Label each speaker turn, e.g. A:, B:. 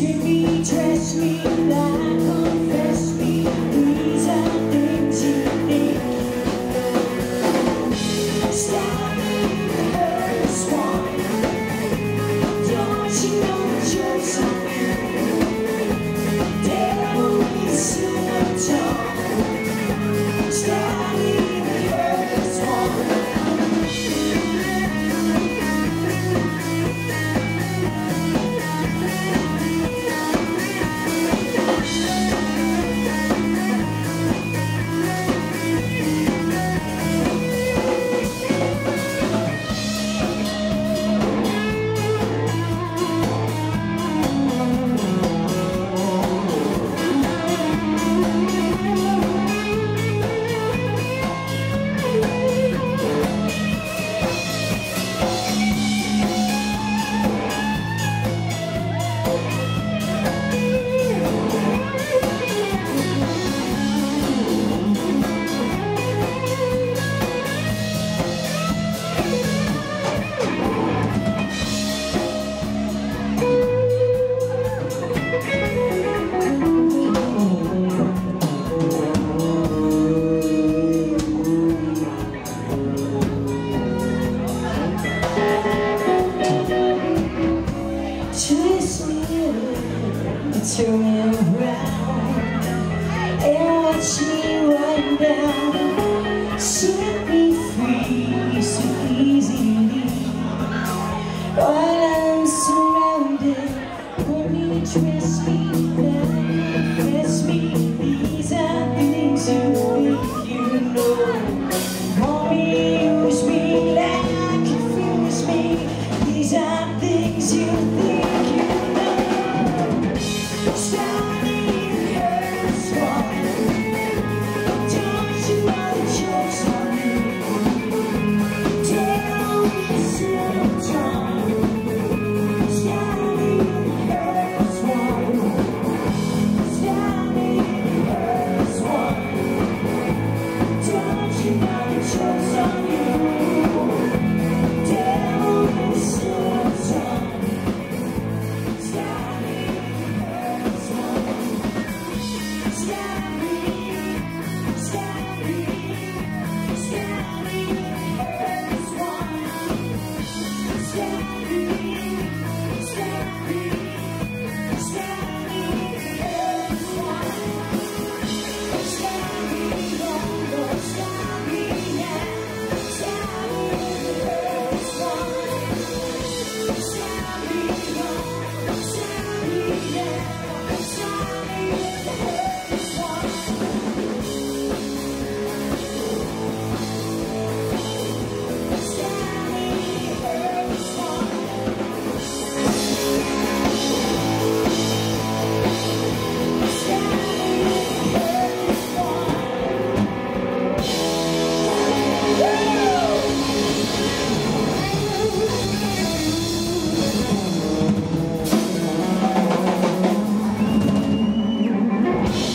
A: Treat me, dress me like turn around